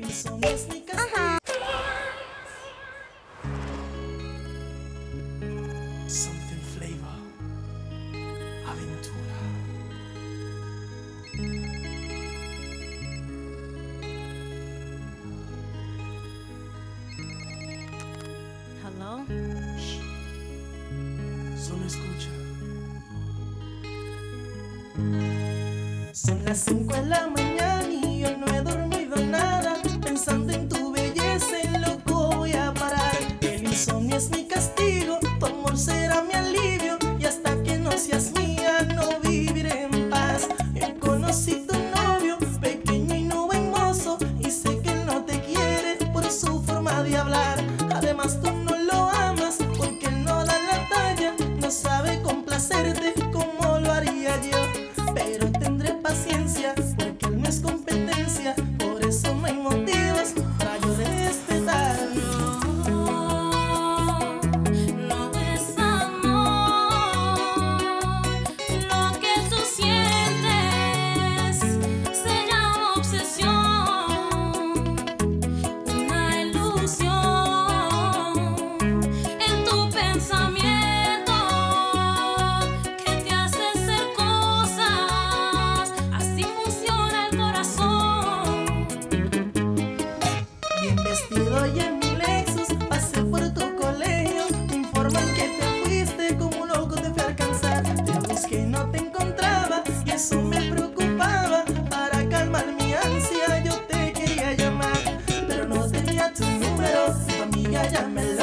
Ajá. Something flavor. Aventura. Hello? Shh. Solo escucha. Son las 5 de la. además tú Vestido y en mi Lexus pasé por tu colegio. Me informan que te fuiste como un loco te fui a alcanzar. Te busqué y no te encontraba y eso me preocupaba. Para calmar mi ansia yo te quería llamar, pero no tenía tu número. Tu amiga ya me